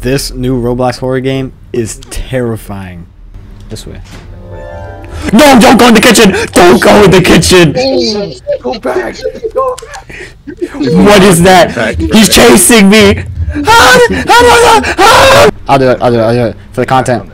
This new Roblox horror game is terrifying. This way. No, don't go in the kitchen! Don't go in the kitchen! Go back. What is that? He's chasing me! I'll do it, I'll do it, I'll do it. For the content.